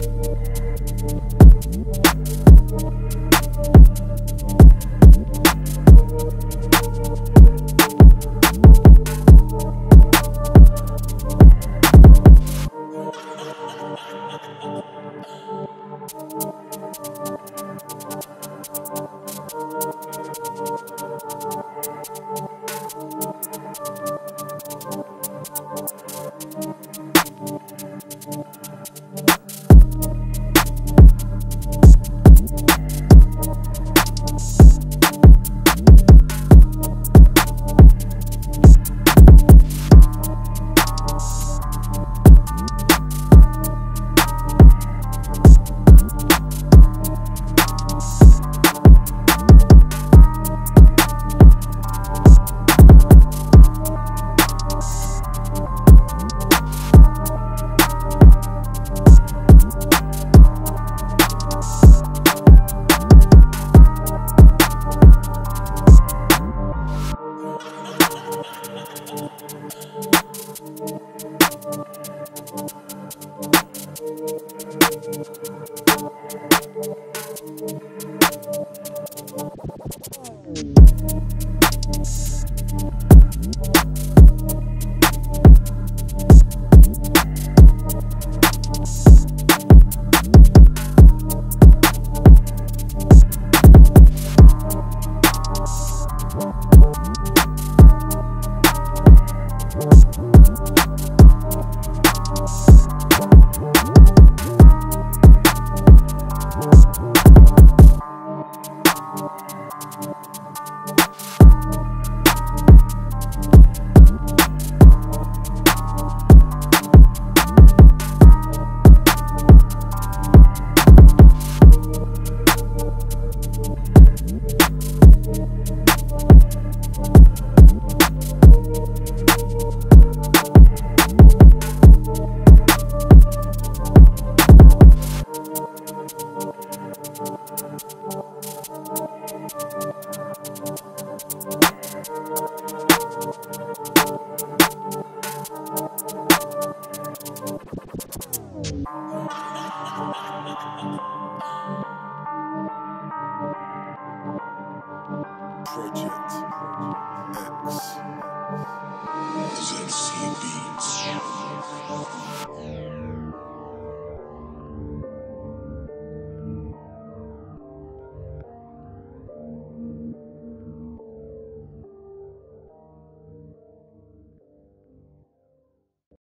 X. ZC Beats. Project Thank you.